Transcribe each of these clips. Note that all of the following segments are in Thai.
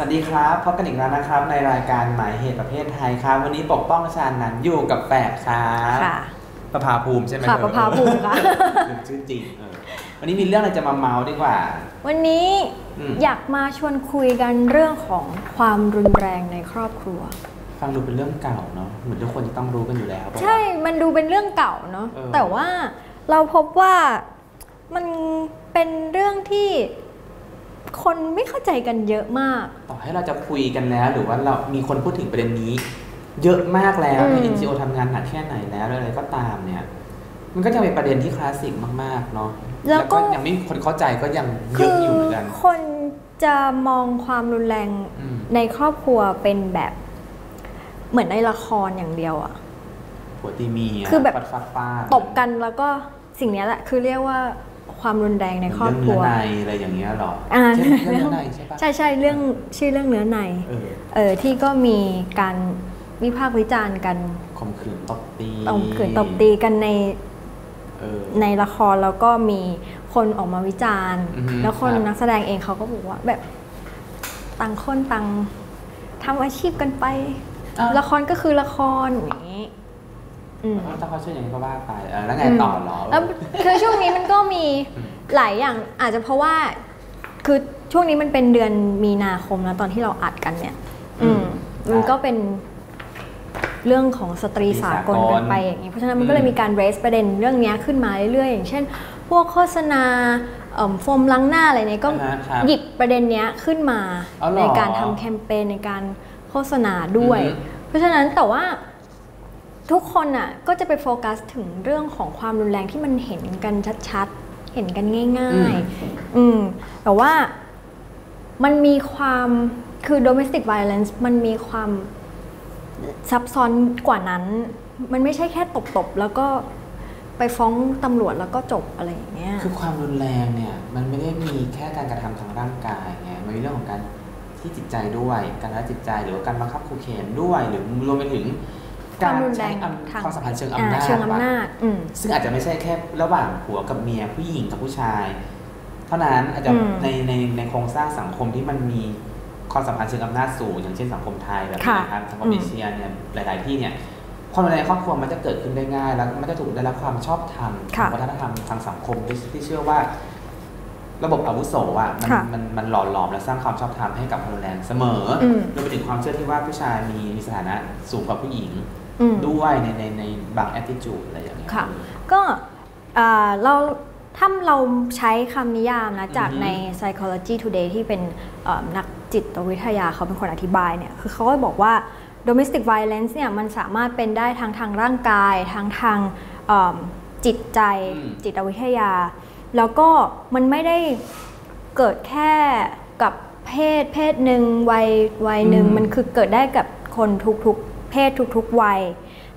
วัสดีครับพบกันอีกแล้วนะครับ ในรายการหมายเหตุประเภทไทยครับ วันนี้ปกป้องชาญนันท์อยู่กับแปดครับค่ะประภาภูมิใช่ไหมค่ะเธอประภาภูมิค่ะลืมชื่อจริงเออวันนี้มีเรื่องอะไรจะมาเมาส์ดีกว่า วันนี้อืมอยากมาชวนคุยกันเรื่องของความรุนแรงในครอบครัว ฟังดูเป็นเรื่องเก่าเนาะเหมือนทุกคนจะต้องรู้กันอยู่แล้วปะวะใช่มันดูเป็นเรื่องเก่าเนาะเออแต่ว่าเราพบว่ามันเป็นเรื่องที่ คนไม่เข้าใจกันเยอะมาก ต่อให้เราจะคุยกันแล้ว หรือว่าเรามีคนพูดถึงประเด็นนี้ เยอะมากแล้วอืมใน NGO ทำงานหนักแค่ไหนแล้วอะไรก็ตามเนี่ย มันก็จะเป็นประเด็นที่คลาสสิกมากๆเนาะแล้วก็ยังไม่มีคนเข้าใจก็ยังเยคือะอยู่เหมือนกันคนจะมองความรุนแรงอืมในครอบครัวเป็นแบบเหมือนในละครอย่างเดียวอะผัวตีเมียคือแบบฟัดฟัดฟาดตบกันแล้วก็สิ่งเนี้ยแหละ คือเรียกว่า ความรุนแรงในครอบครัวเรื่องเนื้อในอะไรอย่างเงี้ยหรออ่าใช่ไหมเรื่องเนื้อในใช่ปะใช่ใช่เรื่องชื่อเรื่องเนื้อในเออเออที่ก็มีการวิพากษ์วิจารณ์กันข่มขืนตบตีตบขืนตบตีกันในเออในละครแล้วก็มีคนออกมาวิจารณ์อือฮึแล้วคนครับนักแสดงเองเขาก็บอกว่าแบบต่างคนต่างทำอาชีพกันไปอ้าวละครก็คือละครอย่างนี้อืม ถ้าเขาช่วยอย่างนี้ก็ว่าไปเออแล้วไงต่อเหรอแล้วคือช่วงนี้มันก็มีอืมหลายอย่างอาจจะเพราะว่าคือช่วงนี้มันเป็นเดือนมีนาคมแล้วตอนที่เราอัดกันเนี่ย อืมมันก็เป็นเรื่องของสตรีสากลกันไปอย่างนี้เพราะฉะนั้นมันก็เลยมีการ raise ประเด็นเรื่องเนี้ยขึ้นมาเรื่อยๆ อย่างเช่น พวกโฆษณาเอิ่มโฟมล้างหน้าอะไรเนี่ยก็อ่าฮะครับหยิบประเด็นเนี้ยขึ้นมาอ๋อเหรอในการทำแคมเปญในการโฆษณาด้วยอือฮึเพราะฉะนั้นแต่ว่า ทุกคนอะก็จะไปโฟกัสถึงเรื่องของความรุนแรงที่มันเห็นกันชัดๆ เห็นกันง่าย ๆ อืมแต่ว่ามันมีความคือ domestic violence มันมีความซับซ้อนกว่านั้น มันไม่ใช่แค่ตบๆ แล้วก็ไปฟ้องตำรวจแล้วก็จบอะไรอย่างเงี้ย คือความรุนแรงเนี่ย มันไม่ได้มีแค่การกระทำทางร่างกายไง มันมีเรื่องของการที่จิตใจด้วย การรัจิตใจหรือว่าการบังคับขู่เข็นด้วย หรือรวมไปถึงค การวามรุนแรใช้งอำทางความสัมพันธ์เชิงอ่าอำนาจเชิงอำนาจอืมซึ่งอาจจะไม่ใช่แค่ระหว่างผัวกับเมียผู้หญิงกับผู้ชาย เท่านั้นอาจจะอืมในในในโครงสร้างสังคมที่มันมีความสัมพันธ์เชิงอำนาจสูงอย่างเช่นสังคมไทยแบบนี้นะครับสังคมเอเชียเนี่ยหลาย ๆ ที่เนี่ยความรุนแรงในครอบครัวมันจะเกิดขึ้นได้ง่าย แล้วมันจะถูกได้รับความชอบธรรมทางวัฒนธรรมทางสังคมที่ที่เชื่อว่า ระบบอาวุโสอะมันค่ะมันมันหล่อหลอมและสร้างความชอบธรรมให้กับความรุนแรงเสมออมรวมไปถึงความเชื่อที่ว่าผู้ชายมีมีสถานะสูงกว่าผู้หญิงอืม ด้วยในในในบาง attitude อะไรอย่างเงี้ยค่ะก็อ่าเราถ้าเราใช้คำนิยามนะจากอือฮึใน psychology today ที่เป็นเอ่อนักจิตวิทยาเขาเป็นคนอธิบายเนี่ยคือเขาก็บอกว่า domestic violence เนี่ยมันสามารถเป็นได้ทั้งทางร่างกายทั้งทางเอิ่มจิตใจอืมจิตวิทยา แล้วก็มันไม่ได้เกิดแค่กับเพศเพศหนึ่งวัยวัยหนึ่งอืมมันคือเกิดได้กับคนทุกๆ เพศทุกๆวัย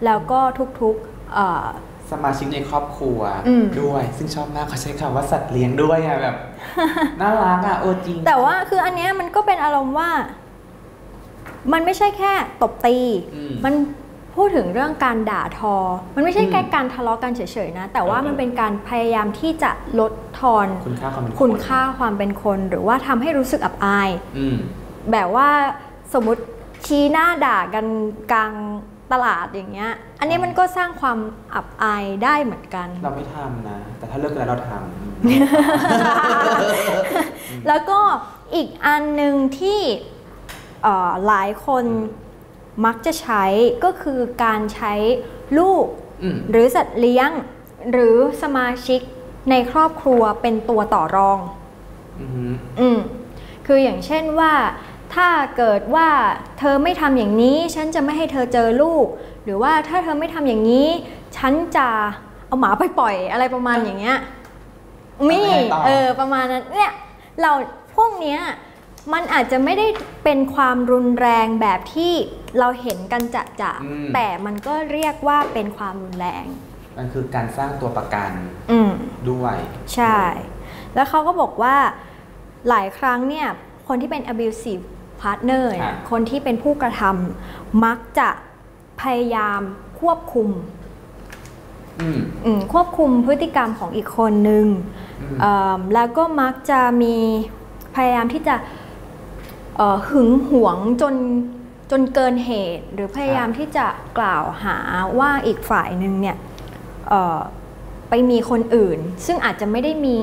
แล้วก็ทุกๆเอ่อสมาชิกในครอบครัวอืมด้วย ซึ่งชอบมากเขาใช้คำว่าสัตว์เลี้ยงด้วยอะแบบน่ารักอะเออจริง แต่ว่าคืออันเนี้ยมันก็เป็นอารมณ์ว่า มันไม่ใช่แค่ตบตีอืมมันพูดถึงเรื่องการด่าทอ มันไม่ใช่แค่อืมการทะเลาะกันเฉยๆนะ แต่ว่าเออมันเป็นการพยายามที่จะลดทอนคุณค่าความเป็นคุณค่าความเป็นคน หรือว่าทำให้รู้สึกอับอายอืมแบบว่าสมมติ ชี้หน้าด่ากันกลางตลาดอย่างเงี้ย อันนี้มันก็สร้างความอับอายได้เหมือนกัน เราไม่ทำนะ แต่ถ้าเลิกกันแล้วเราทแล้วก็อีกอันหนึ่งที่เอ่อหลายคนมักจะใช้ก็คือการใช้ลูกำอืมหรือสัตว์เลี้ยง หรือสมาชิกในครอบครัวเป็นตัวต่อรอง อืมอืมคืออย่างเช่นว่า ถ้าเกิดว่าเธอไม่ทำอย่างนี้ ฉันจะไม่ให้เธอเจอลูก หรือว่าถ้าเธอไม่ทำอย่างนี้ ฉันจะเอาหมาไปปล่อยอะไรประมาณอย่างเงี้ยมีแล้วไงต่อเออประมาณนั้นเนี่ยเราพวกเนี้ยมันอาจจะไม่ได้เป็นความรุนแรงแบบที่เราเห็นกันจะจะอืมแต่มันก็เรียกว่าเป็นความรุนแรง มันคือการสร้างตัวประกันอืมด้วย ใช่ แล้วเขาก็บอกว่าหลายครั้งเนี่ยคนที่เป็น abusive partner เนี่ยคนที่เป็นผู้กระทำมักจะพยายามควบคุมอืมอืมควบคุมพฤติกรรมของอีกคนนึงอืมเอิ่มแล้วก็มักจะมีพยายามที่จะเอ่อหึงหวงจนจนเกินเหตุ หรือพยายามที่จะกล่าวหาว่าอีกฝ่ายหนึ่งเนี่ยเอ่อไปมีคนอื่น ซึ่งอาจจะไม่ได้มี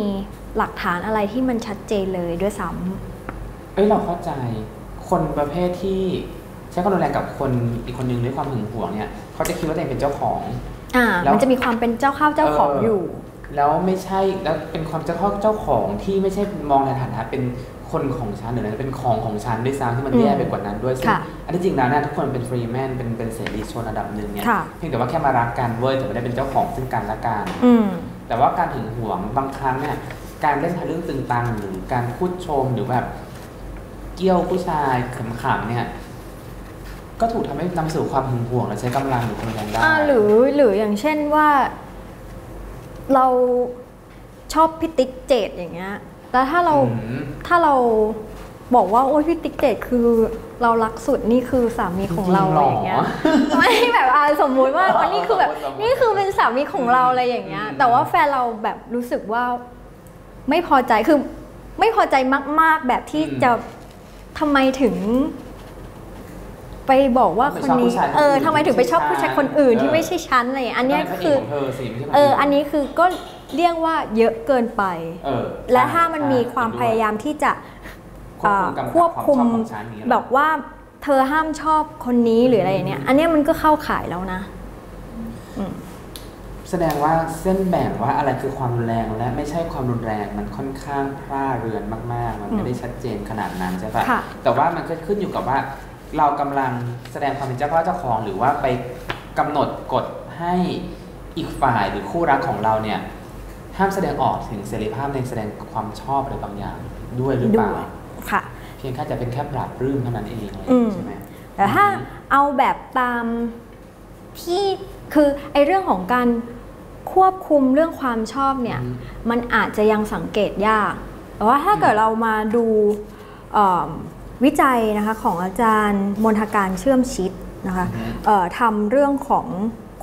หลักฐานอะไรที่มันชัดเจนเลยด้วยซ้ำเอ้ยเราเข้าใจ คนประเภทที่ใช้ความรุนแรงกับคนอีกคนนึงด้วยความหึงหวงเนี่ยเขาจะคิดว่าตัวเองเป็นเจ้าของอ่าแล้วมันจะมีความเป็นเจ้าข้าวเจ้าของเออออยู่ แล้วไม่ใช่แล้วเป็นความเจ้าของเจ้าของที่ไม่ใช่มองในฐานะเป็นคนของฉันหรืออะไรเป็นของของฉันด้วยซ้ำที่มันอืมแย่ไปกว่านั้นด้วยซึ่งค่ะอันที่จริงแล้วเนี่ยทุกคนเป็นฟรีแมนเป็นเป็นเสรีชนระดับหนึ่งเนี่ยค่ะเพียงแต่ว่าแค่มารักกันเว้ยแต่ไม่ได้เป็นเจ้าของซึ่งกันและกันอืมแต่ว่าการหึงหวงบางครั้งเนี่ยการเล่นทะลึ่งตึงตังหรือการพูดชมหรือแบบ เกี้ยวผู้ชายขำๆเนี่ยก็ถูกทำให้นำสู่ความหึงหวงและใช้กำลังหรือความรุนแรงได้อ่าหรือหรืออย่างเช่นว่า เราชอบพิติกเจดอย่างเงี้ยแล้วถ้าเราอืมถ้าเราบอกว่าโอ้ยพิติกเจดคือเรารักสุดนี่คือสามีของเราจริงอะเหรไรออย่างเงี้ยไม่แบบอ่าสมมุติว่าวันนี้คือแบบสมมุตินี่คือเป็นสามีของเราอะไรอย่างเงี้ยอืมแต่ว่าแฟนเราแบบรู้สึกว่าไม่พอใจคือไม่พอใจมาก ๆ แบบที่จะ ทำไมถึง ไปบอกว่าคนนี้เออทำไมถึงไปชอบผู้ชายคนอื่นที่ไม่ใช่ฉันอะไรอย่างเงี้ยอันเนี้ยก็เป็คือพระเกของเธอสิไม่ใช่คนเออ อันนี้คือก็เรียกว่าเยอะเกินไป เออและถ้ามันมีใช่ความพเห็นด้วยยายามที่จะควบคุมกำกับควบคุมความชอบของฉันอย่างเงี้ยแบบว่าเธอห้ามชอบคนนี้หรืออะไรอย่างเนี้ยอันเนี้ยมันก็เข้าข่ายแล้วนะ แสดงว่าเส้นแบ่งว่าอะไรคือความรุนแรงและไม่ใช่ความรุนแรงมันค่อนข้างพร่าเรือนมาก ๆ มันไม่ได้ชัดเจนขนาดนั้นใช่ปะค่ะแต่ว่ามันก็ขึ้นอยู่กับว่าเรากำลังแสดงความเป็นเจ้าพ่อเจ้าของหรือว่าไปกำหนดกฎให้อีกฝ่ายหรือคู่รักของเราเนี่ยห้ามแสดงออกถึงเสรีภาพในแสดงความชอบอะไรบางอย่างด้วยหรือเปล่าด้วยค่ะ เพียงแค่จะเป็นแค่ปราบรื้มเท่านั้นเองอะไรอย่างอืมเงี้ยใช่ไหมแต่ถ้าเอาแบบตามที่คือไอเรื่องของการ ควบคุมเรื่องความชอบเนี่ยอืมมันอาจจะยังสังเกตยาก แต่ว่าถ้าเกิดเรามาดูเอ่อวิจัยนะคะของอาจารย์มนทการเชื่อมชิดนะคะอืมเอ่อทำเรื่องของ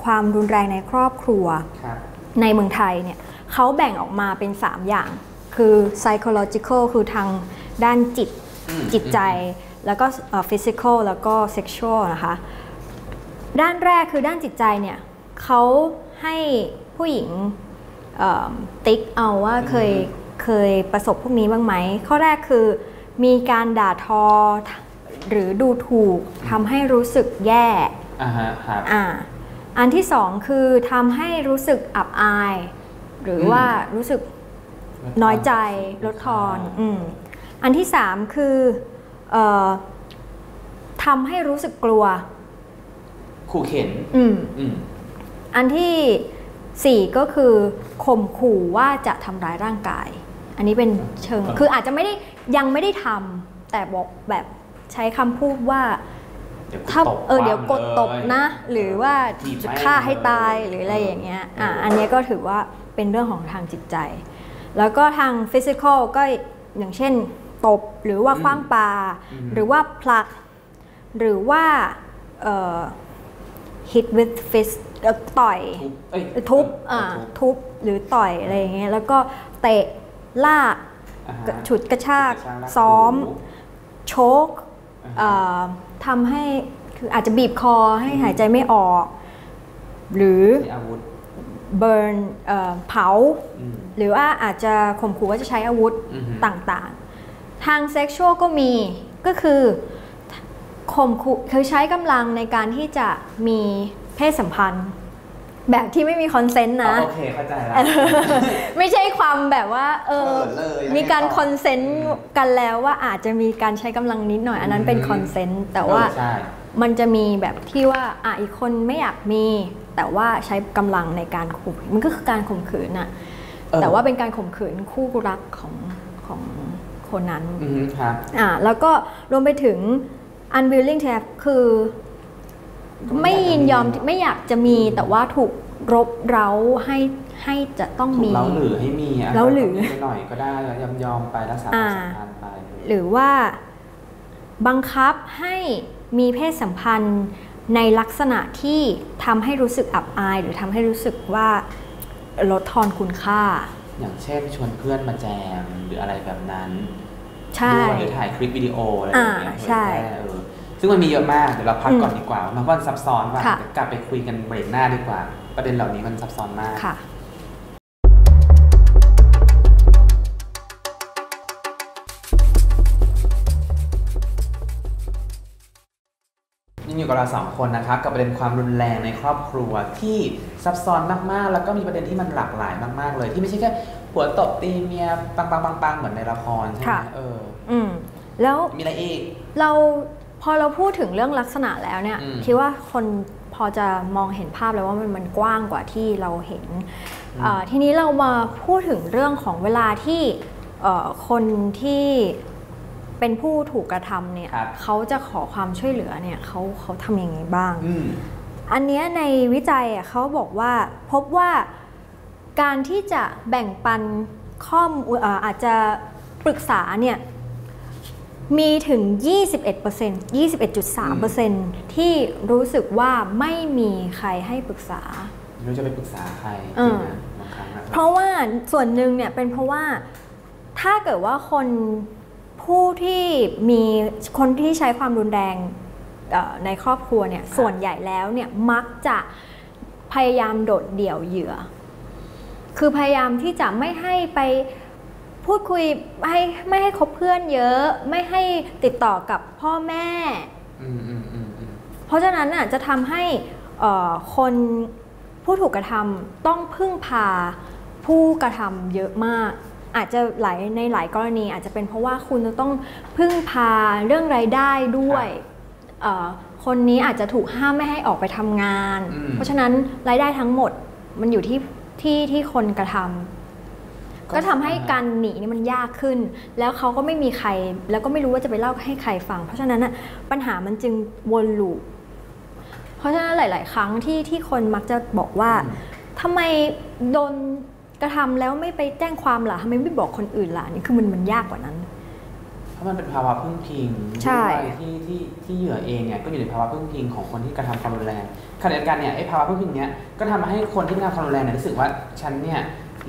ความรุนแรงในครอบครัวครับในเมืองไทยเนี่ยเขาแบ่งออกมาเป็น 3 อย่าง คือ psychological คือทางด้านจิตอืมจิตใจ แล้วก็เอ่อ physical แล้วก็ sexual นะคะ ด้านแรกคือด้านจิตใจเนี่ยเขาให้ ผู้หญิงเอิ่มติ๊กเอาว่าเคยเคยประสบพวกนี้บ้างไหม ข้อแรกคือมีการด่าทอหรือดูถูกทำให้รู้สึกแย่อ่าฮะครับอ่าอันที่สองคือทำให้รู้สึกอับอาย หรืออมว่ารู้สึกน้อยใจลดทอนอืมอันที่สามคือเออทำให้รู้สึกกลัวขู่เข็น อืมอืมอันที่ สี่ก็คือข่มขู่ว่าจะทำร้ายร่างกาย อันนี้เป็นเชิงอ่าคืออาจจะไม่ได้ยังไม่ได้ทำแต่บอกแบบใช้คำพูดว่าเดี๋ยวกูถ้าตบเออเดี๋ยวกดตบนะเลยหรือว่าถีบจะแม่งฆ่าให้ตายเลยหรืออะไรอย่างเงี้ยอะเอออัอันเนี้ยก็ถือว่าเป็นเรื่องของทางจิตใจ แล้วก็ทางฟิสิกอลก็อย่างเช่นตบหรือว่าคว้างปาหรือว่าผลัก หรือว่าเอ่อ hit with fist เอ่อต่อยทุบเอ้ยทุบเออ่าอทุบทุบหรือต่อยอะไรอย่างเงี้ยแล้วก็เตะลากอ่าฮะฉุดกระชากกระชากลากซ้อมถูโชกอ่าฮะเอ่อทำให้คืออาจจะบีบคอให้หายใจไม่ออก หรือใช้อาวุธ burn เผาอืมหรือว่าอาจจะข่มขู่ว่าจะใช้อาวุธอือฮึต่างๆ ทาง sexual ก็มีก็คือข่มขู่คือใช้กำลังในการที่จะมี เพศสัมพันธ์ แบบที่ไม่มี consent อ๋อนะโอเคเข้าใจแล้วไม่ใช่ความแบบว่า เออเขินเลยแล้วมีการไงต่อ consentกันแล้วว่าอาจจะมีการใช้กำลังนิดหน่อย อันนั้นเป็นอืมคอนเซนต์แต่ว่าเออใช่มันจะมีแบบที่ว่าอะอีกคนไม่อยากมี แต่ว่าใช้กำลังในการข่มขืนมันก็คือการข่มขืนน่ะเออแต่ว่าเป็นการข่มขืนคู่รักของของคนนั้นอืมครับอ่าแล้วก็รวมไปถึง unwilling to have คือ ไม่ยินยอมไม่อยากจะมีแต่ว่าถูกรบเร้าให้ให้จะต้องถูกมีเล้าหรือให้มีะเล้าหรือก็มีไปหน่อยก็ได้ยอมยอมๆไปรักษาความสัมพันธ์ไปหรือว่าบังคับให้มีเพศสัมพันธ์ในลักษณะที่ทำให้รู้สึกอับอาย หรือทำให้รู้สึกว่าลดทอนคุณค่า อย่างเช่นชวนเพื่อนมาแจมหรืออะไรแบบนั้นใช่ด้วยหรือถ่ายคลิปวิดีโออะไรอย่างเงี้ยอ่าใช่ ซึ่งมันมีเยอะมาก เดี๋ยวเราพักก่อนอืมดีกว่ามันก็ซับซ้อนว่าค่ะเดี๋ยวกลับไปคุยกันเบรกหน้าดีกว่า ประเด็นเหล่านี้มันซับซ้อนมากค่ะยังอยู่กับเราสองคนนะครับกับประเด็นความรุนแรงในครอบครัวที่ซับซ้อนมากๆ แล้วก็มีประเด็นที่มันหลากหลายมาก ๆ เลย ที่ไม่ใช่แค่หัวตบตีเมียปังปังปังปังเหมือนในละครใช่ไหมค่ะเออ อืมแล้วมีอะไรอีก เราพ อเราพูดถึงเรื่องลักษณะแล้วเนี่ยอืมคิดว่าคนพอจะมองเห็นภาพแล้วว่ามันมันกว้างกว่าที่เราเห็นเอ่อทีนี้เรามาพูดถึงเรื่องของเวลาที่เอ่อคนที่เป็นผู้ถูกกระทำเนี่ยครับเขาจะขอความช่วยเหลือเนี่ยเขาเขาทำยังไงบ้างอืมอันเนี้ยในวิจัยอะเขาบอกว่าพบว่าการที่จะแบ่งปันข้อมูลเอ่ออาจจะปรึกษาเนี่ย มีถึง 21% 21.3%ที่รู้สึกว่าไม่มีใครให้ปรึกษาไม่รู้จะไปปรึกษาใครเอจริองนะบางครั้งอะเพราะว่าส่วนหนึ่งเนี่ยเป็นเพราะว่าถ้าเกิดว่าคนผู้ที่มีคนที่ใช้ความรุนแรงเอ่อในครอบครัวเนี่ยส่วนใหญ่แล้วเนี่ยมักจะพยายามโดดเดี่ยวเหยื่อ คือพยายามที่จะไม่ให้ไป พูดคุยให้ไม่ให้คบเพื่อนเยอะ ไม่ให้ติดต่อกับพ่อแม่อืมอืมอืมอืมเพราะฉะนั้นน่ะจะทำให้เอ่อคนผู้ถูกกระทำต้องพึ่งพาผู้กระทำเยอะมาก อาจจะหลายในหลายกรณี อาจจะเป็นเพราะว่าคุณจะต้องพึ่งพาเรื่องรายได้ด้วยเอ่อคนนี้อาจจะถูกห้ามไม่ให้ออกไปทำงานอืมเพราะฉะนั้นรายได้ทั้งหมดมันอยู่ที่ที่ที่คนกระทำ ก็ทำให้การหนีนี่มันยากขึ้น แล้วเขาก็ไม่มีใคร แล้วก็ไม่รู้ว่าจะไปเล่าให้ใครฟัง เพราะฉะนั้นน่ะปัญหามันจึงวนลูปเพราะฉะนั้นหลาย ๆ ครั้งที่ที่คนมักจะบอกว่าอืมทำไมโดนกระทำแล้วไม่ไปแจ้งความล่ะทำไมไม่บอกคนอื่นล่ะนี่คือมันมันยากกว่านั้น เพราะมันเป็นภาวะพึ่งพิงใช่ด้วยที่ที่ที่เหยื่อเองเนี่ยก็อยู่ในภาวะพึ่งพิงของคนที่กระทำความรุนแรงขณะเดียวกันเนี่ยไอ้ภาวะพึ่งพิงเนี้ยก็ทำให้คนที่กระทำความรุนแรงเนี่ยรู้สึกว่าฉันเนี่ย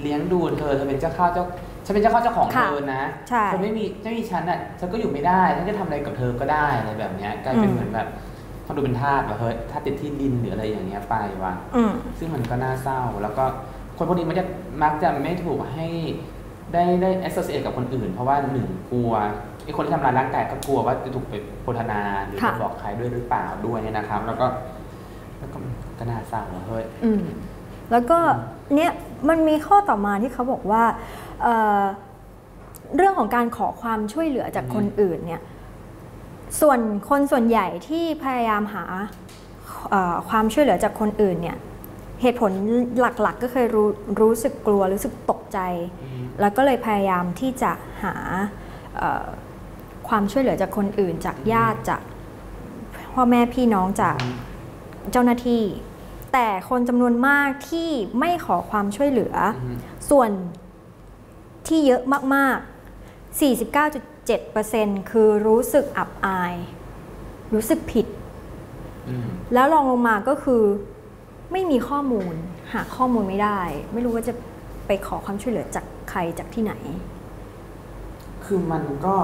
เลี้ยงดูเธอเธอเป็นเจ้าข้าวเจ้าฉันเป็นเจ้าข้าวเจ้าของค่ะเธอนะใช่เธอไม่มีไม่มีฉันอะฉันก็อยู่ไม่ได้ฉันจะทำอะไรกับเธอก็ได้อะไรแบบเนี้ยกลายเป็นอืมเหมือนแบบมันดูเป็นทาสว่าเฮ้ยทาสติดที่ดินหรืออะไรอย่างเงี้ยไปว่ะอืมซึ่งมันก็น่าเศร้า แล้วก็คนพวกนี้มันจะมักจะไม่ถูกให้ได้ได้ associate กับคนอื่น เพราะว่าหนึ่งกลัวไอ้คนที่ทำร้ายร่างกายก็กลัวว่าจะถูกไปโพธนาหรือค่ะจะบอกใครด้วยหรือเปล่าด้วยเนี่ยนะครับ แล้วก็แล้วก็ก็น่าเศร้าว่ะเฮ้ยอืมแล้วก็ เนี่ยมันมีข้อต่อมาที่เขาบอกว่าเอ่อเรื่องของการขอความช่วยเหลือจากคนอื่นเนี่ยส่วนคนส่วนใหญ่ที่พยายามหาเอ่อความช่วยเหลือจากคนอื่นเนี่ยเหตุผลหลักๆก็เคยรู้รู้สึกกลัวรู้สึกตกใจ แล้วก็เลยพยายามที่จะหาเอ่อความช่วยเหลือจากคนอื่น จากญาติจากพ่อแม่พี่น้องจากเจ้าหน้าที่ แต่คนจำนวนมากที่ไม่ขอความช่วยเหลืออืมส่วนที่เยอะมาก ๆ 49.7%คือรู้สึกอับอาย รู้สึกผิดอืมแล้วรองลงมาก็คือไม่มีข้อมูล หาข้อมูลไม่ได้ ไม่รู้ว่าจะไปขอความช่วยเหลือจากใครจากที่ไหน คือมันก็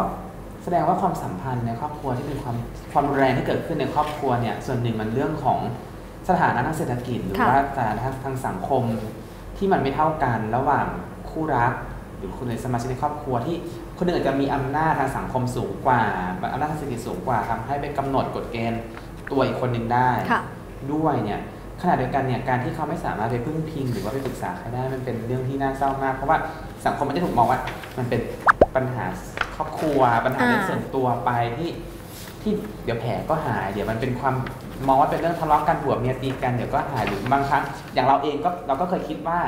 แสดงว่าความสัมพันธ์ในครอบครัวที่เป็นความความรุนแรงที่เกิดขึ้นในครอบครัวเนี่ย ส่วนหนึ่งมันเรื่องของ สถานะทางเศรษฐกิจหรือค่ะว่าสถานะทางสังคมที่มันไม่เท่ากันระหว่างคู่รัก หรือคนในสมาชิกในครอบครัวที่คนหนึ่งอาจจะมีอำนาจทางสังคมสูงกว่าอำนาจทางเศรษฐกิจสูงกว่าทำให้ไปกำหนดกฎเกณฑ์ตัวอีกคนหนึ่งได้ค่ะด้วยเนี่ยขณะเดียวกันเนี่ยการที่เขาไม่สามารถไปพึ่งพิงหรือว่าไปปรึกษาใครได้มันเป็นเรื่องที่น่าเศร้ามาก เพราะว่าสังคมมันจะถูกมองว่ามันเป็นปัญหาครอบครัวปัญหาเรื่องอ่าส่วนตัวไปที่ที่เดี๋ยวแผลก็หาย เดี๋ยวมันเป็นความ มองว่าเป็นเรื่องทะเลาะกันผัวเมียตีกันเดี๋ยวก็หายหรือบางครั้งอย่างเราเองก็เราก็เคยคิดว่า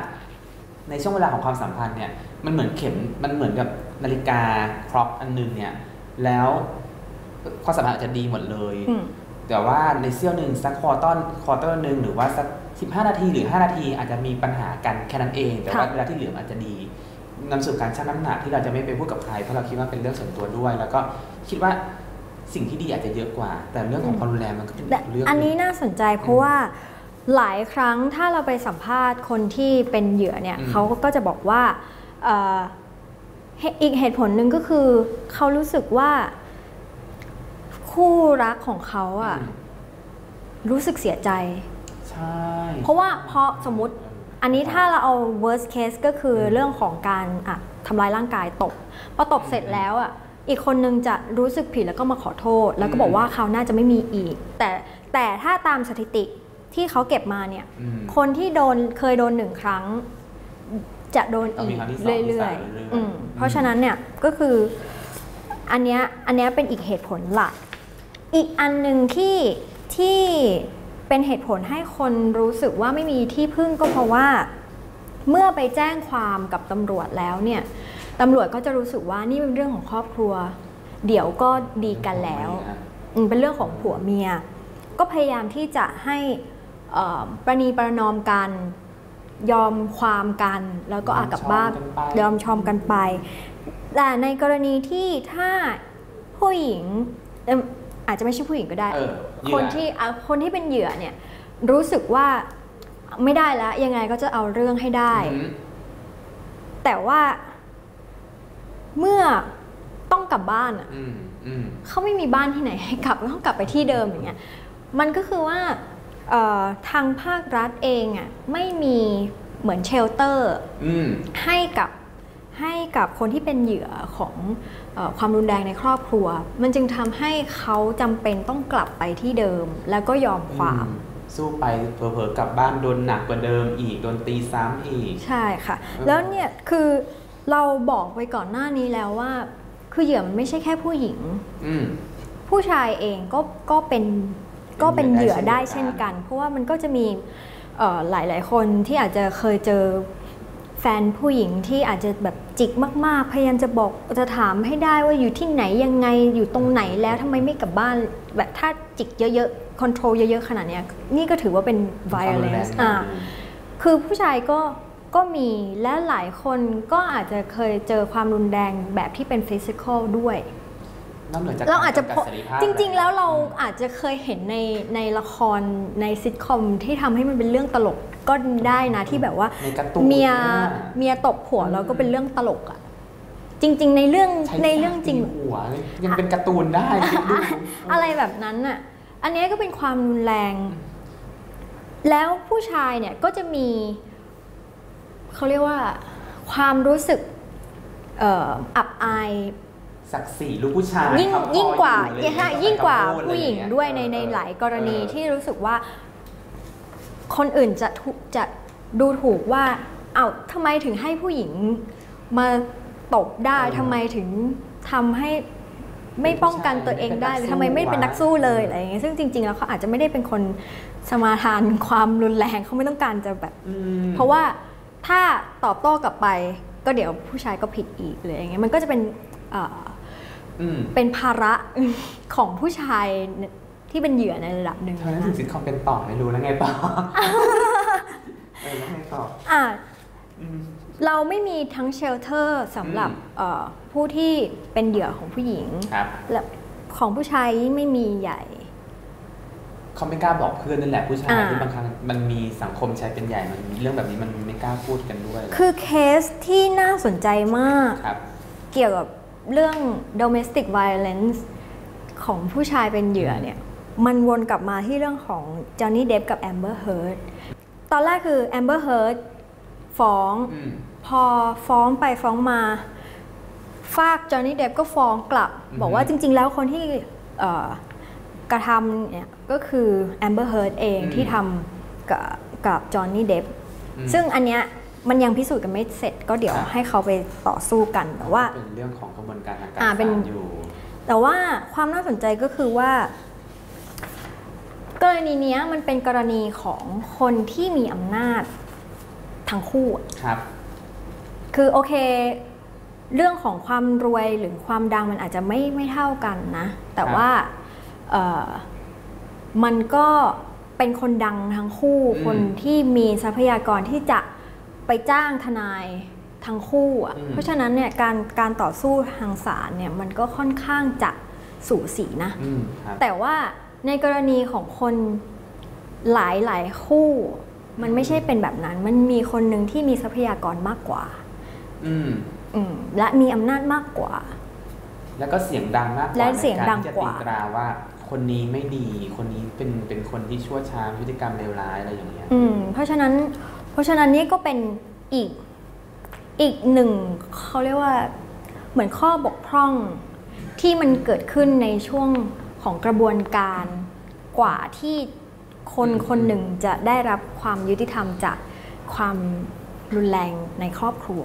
ในช่วงเวลาของความสัมพันธ์เนี่ย มันเหมือนเข็มมันเหมือนกับนาฬิกาคล็อกอันหนึงเนี่ย แล้วความสัมพันธ์อาจจะดีหมดเลย แต่ว่าในเสี้ยวหนึ่งสัก quarter quarter หนึ่งหรือว่าสัก15นาทีหรือ5นาทีอาจจะมีปัญหากันแค่นั้นเอง แต่ว่าเวลาที่เหลืออาจจะดีนำสู่การชั่งน้ำหนักที่เราจะไม่ไปพูดกับใครเพราะเราคิดว่าเป็นเรื่องส่วนตัวด้วย แล้วก็คิดว่า สิ่งที่ดีอาจจะเยอะกว่า แต่เรื่องของความรุนแรงมันก็เป็นแต่เรื่องอันนี้หงน่าสนใจเพราะว่าหลายครั้งถ้าเราไปสัมภาษณ์คนที่เป็นเหยื่อเนี่ยอืมเขาก็จะบอกว่าเอ่อเหอีกเหตุผลหนึ่งก็คือเขารู้สึกว่าคู่รักของเขาอะอืมรู้สึกเสียใจใช่เพราะว่าเพราะสมมติอันนี้ถ้าเราเอา worst case ก็คือเรื่องของการอะทำร้ายร่างกายตบพอตบเสร็จแล้วอะ อีกคนนึงจะรู้สึกผิดแล้วก็มาขอโทษ แล้วก็บอกว่าคราวหน้าจะไม่มีอีก แต่แต่ถ้าตามสถิติที่เขาเก็บมาเนี่ยอืมคนที่โดนเคยโดนหนึ่งครั้ง จะโดนต้องอีมีกครั้งที่สองที่เรื่อยสามเรื่อยๆๆอืมอืมเพราะฉะนั้นเนี่ยก็คืออันเนี้ยอันเนี้ยเป็นอีกเหตุผลหลัก อีกอันหนึ่งที่ที่เป็นเหตุผลให้คนรู้สึกว่าไม่มีที่พึ่งก็เพราะว่า เมื่อไปแจ้งความกับตำรวจแล้วเนี่ย ตำรวจก็จะรู้สึกว่านี่เป็นเรื่องของครอบครัว เดี๋ยวก็ดีกันแล้วอืมเป็นเรื่องของผัวเมีย ก็พยายามที่จะให้เอ่อประนีประนอมกันยอมความกัน แล้วก็อากลับบ้านยอมชอมกันไป แต่ในกรณีที่ถ้าผู้หญิงเอิ่มอาจจะไม่ใช่ผู้หญิงก็ได้เออเหยื่อคนที่อะคนที่เป็นเหยื่อเนี่ยรู้สึกว่าไม่ได้แล้วยังไงก็จะเอาเรื่องให้ได้อืมแต่ว่า เมื่อต้องกลับบ้านอะอืมอืมเขาไม่มีบ้านที่ไหนให้กลับต้องกลับไปที่เดิมอย่างเงี้ยมันก็คือว่าเอ่อทางภาครัฐเองอะไม่มีเหมือนเชลเตอร์อืมให้กับให้กับคนที่เป็นเหยื่อของเออความรุนแรงในครอบครัว มันจึงทำให้เขาจำเป็นต้องกลับไปที่เดิมแล้วก็ยอมความอืสู้ไปเผลอๆกลับบ้านโดนหนักกว่าเดิมอีก โดนตีซ้ำอีก ใช่ค่ะเออแล้วเนี่ยคือ เราบอกไปก่อนหน้านี้แล้วว่า คือเหยื่อมันไม่ใช่แค่ผู้หญิงอืมผู้ชายเองก็ก็เป็นก็เป็นเหยื่อได้เช่เช่นนกักันนเพราะว่ามันก็จะมีเอ่อหลายๆคนที่อาจจะเคยเจอแฟนผู้หญิงที่อาจจะแบบจิกมาก ๆ พยายามจะบอกจะถามให้ได้ว่าอยู่ที่ไหนยังไงอยู่ตรงไหนแล้วทำไมไม่กลับบ้าน แบบถ้าจิกเยอะๆคอนโทรลเยอะ ๆ ขนาดเนี้ยนี่ก็ถือว่าเป็น violence อ่าคือผู้ชายก็ ก็มีและหลายคนก็อาจจะเคยเจอความรุนแรงแบบที่เป็น physical ด้วยนอกเหนือจากเราอาจจะกพรบเสรีภาพจริง ๆ แล้วเราอืมอาจจะเคยเห็นในในละครในซิทคอมที่ทำให้มันเป็นเรื่องตลกก็ได้นะที่แบบว่าในการ์ตูนเมียน่ะเมียตบผัวอืมแล้วก็เป็นเรื่องตลกอะจริง ๆ ในเรื่องใช้ในเรื่องจริงตีหัวเลยยังเป็นการ์ตูนได้คิดดูอะไรแบบนั้นน่ะอันเนี้ยก็เป็นความรุนแรง แล้วผู้ชายเนี่ยก็จะมี เขาเรียกว่าความรู้สึกเอ่ออับอายศักดิ์ศรีลูกผู้ชายยิ่งครับยิ่งกว่าพ่ออยู่อะไรใช่อเยิ่งกว่าคำพูดอะไรผู้หญิงอางเงี้ด้วยในในเออหลายกรณีเออที่รู้สึกว่า คนอื่นจะถูกจะดูถูกว่าเอ้าทำไมถึงให้ผู้หญิงมาตบได้ทำไมถึงทำให้ไม่ป้องกันตัวเองได้หรือทำไมไม่เป็นนักสู้เลยอะไรอย่างเงี้ยซึ่งจริง ๆ แล้วเขาอาจจะไม่ได้เป็นคนสมาทานความรุนแรงเขาไม่ต้องการจะแบบอืมเพราะว่า ถ้าตอบโต้กลับไป ก็เดี๋ยวผู้ชายก็ผิดอีกเลยอย่างเงี้ยมันก็จะเป็นเอ่ออืมเป็นภาระของผู้ชายที่เป็นเหยื่อในระดับหนึ่งทำไมนะถึงซิทคอมเป็นต่อไม่รู้แล้วไงต่อเออแล้วไงต่ออะอืมเราไม่มีทั้งเชลเตอร์สำหรับอืมเอ่อผู้ที่เป็นเหยื่อของผู้หญิงครับและของผู้ชายยิ่งไม่มีใหญ่เขาไม่กล้าบอกเพื่อนนั่นแหละผู้ชายอ่าที่บางครั้งมันมีสังคมชายเป็นใหญ่มันเรื่องแบบนี้มัน ไม่กล้าพูดกันด้วย คือเคสที่น่าสนใจมากครับเกี่ยวกับเรื่อง domestic violence ของผู้ชายเป็นเหยื่อเนี่ย มันวนกลับมาที่เรื่องของ Johnny Depp กับ Amber Heard ตอนแรกคือ Amber Heard ฟ้องอืมพอฟ้องไปฟ้องมา ฝาก Johnny Depp ก็ฟ้องกลับอือฮึบอกว่าจริง ๆ แล้วคนที่เอ่อกระทำเนี่ยก็คือ Amber Heard เองที่ทำกับกับ Johnny Depp อืม ซึ่งอันเนี้ยมันยังพิสูจน์กันไม่เสร็จก็เดี๋ยวครับให้เขาไปต่อสู้กันแต่ว่าเป็นเรื่องของกระบวนการทางการอ่าเป็นศาลอยู่ แต่ว่าความน่าสนใจก็คือว่า กรณีเนี้ยมันเป็นกรณีของคนที่มีอำนาจทั้งคู่อะครับ คือโอเค เรื่องของความรวยหรือความดังมันอาจจะไม่ไม่เท่ากันนะ แต่ครับว่าเอ่อมันก็ เป็นคนดังทั้งคู่อืมคนที่มีทรัพยากรที่จะไปจ้างทนายทั้งคู่อะอืมเพราะฉะนั้นเนี่ยการการต่อสู้ทางศาลเนี่ยมันก็ค่อนข้างจะสูสีนะอืมครับแต่ว่าในกรณีของคนหลายหลายๆคู่ มันไม่ใช่เป็นแบบนั้น มันมีคนหนึ่งที่มีทรัพยากรมากกว่าอืมออืมและมีอำนาจมากกว่า แล้วก็เสียงดังมากกว่าและเสียงดังในรที่จะกว่าตีตราว่า คนนี้ไม่ดีคนนี้เป็นเป็นคนที่ชั่วช้าพฤติกรรมเลวร้ายอะไรอย่างเงี้ยอืมเพราะฉะนั้นเพราะฉะนั้นนี่ก็เป็นอีกอีกหนึ่งเขาเรียกว่าเหมือนข้อบกพร่องที่มันเกิดขึ้นในช่วงของกระบวนการกว่าที่คนอืมคนหนึ่งจะได้รับความยุติธรรมจากความรุนแรงในครอบครัว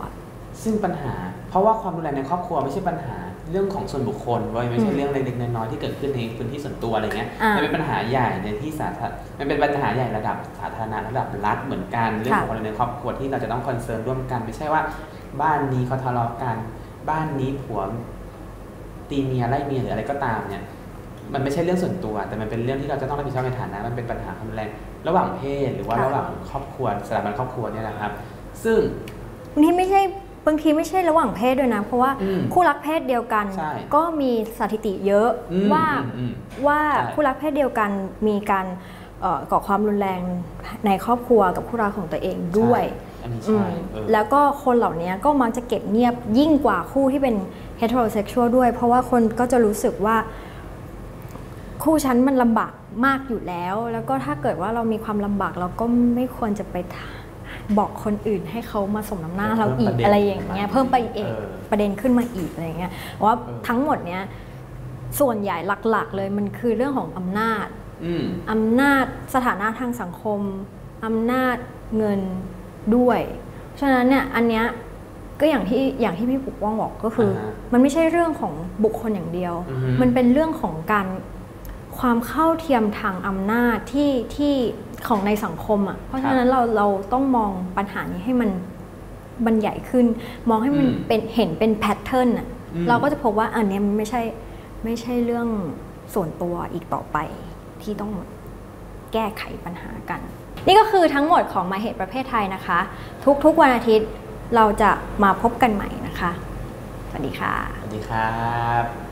ซึ่งปัญหา เพราะว่าความรุนแรงในครอบครัวไม่ใช่ปัญหา เรื่องของส่วนบุคคลเว้ยไม่ใช่อืมเรื่องเล็กๆน้อยๆที่เกิดขึ้นในพื้นที่ส่วนตัวอะไรเงี้ยอ่ามัมันเป็นปัญหาใหญ่ในที่สาธารมันเป็นปัญหาใหญ่ระดับสาธารณะระดับรัฐเหมือนกันเรื่องของค่ะความรุนแรงในครอบครัวที่เราจะต้องคอนเซิร์นร่วมกัน ไม่ใช่ว่า บ้านนี้เขาทะเลาะกัน บ้านนี้ผัวตีเมียไล่เมียหรืออะไรก็ตามเนี่ยมันไม่ใช่เรื่องส่วนตัว แต่มันเป็นเรื่องที่เราจะต้องรับผิดชอบในฐานะ มันเป็นปัญหาความรุนแรงระหว่างเพศหรือว่าค่ะระหว่างครอบครัวสถาบันครอบครัวเนี่ยนะครับ ซึ่งนี่ไม่ใช่ บางทีไม่ใช่ระหว่างเพศด้วยนะ เพราะว่าอืมคู่รักเพศเดียวกันใช่ก็มีสถิติเยอะอืมว่าอืมอืมว่าใช่คู่รักเพศเดียวกันมีการเอ่อก่อความรุนแรงในครอบครัวกับคู่รักของตัวเองด้วยอันนี้อืใช่มเออแล้วก็คนเหล่านี้ก็มักจะเก็บเงียบยิ่งกว่าคู่ที่เป็น heterosexual ด้วย เพราะว่าคนก็จะรู้สึกว่า คู่ฉันมันลำบากมากอยู่แล้ว แล้วก็ถ้าเกิดว่าเรามีความลำบากเราก็ไม่ควรจะไป บอกคนอื่นให้เขามาสมน้ำหน้าเราอีกอะไรอย่างเงี้ยเพิ่มไปเองประเด็นขึ้นมาอีกอะไรเงี้ยว่าทั้งหมดเนี้ยส่วนใหญ่หลักๆ เลยมันคือเรื่องของอำนาจอืมอำนาจสถานะทางสังคมอำนาจเงินด้วยฉะนั้นเนี่ยอันเนี้ยก็อย่างที่อย่างที่พี่ปุกว่างบอกก็คืออาฮะมันไม่ใช่เรื่องของบุคคลอย่างเดียวอือฮึมันเป็นเรื่องของการความเข้าเทียมทางอำนาจที่ที่ ของในสังคมอะ่ะ เพราะฉะนั้นเราเราต้องมองปัญหานี้ให้มันมันใหญ่ขึ้น มองให้มันอืมเป็นเห็นเป็นแพทเทิร์นอะอืมเราก็จะพบว่าอันเนี้ยมันไม่ใช่ไม่ใช่เรื่องส่วนตัวอีกต่อไปที่ต้องแก้ไขปัญหากัน นี่ก็คือทั้งหมดของมาเหตุประเภทไทยนะคะ ทุกๆวันอาทิตย์เราจะมาพบกันใหม่นะคะ สวัสดีค่ะ สวัสดีครับ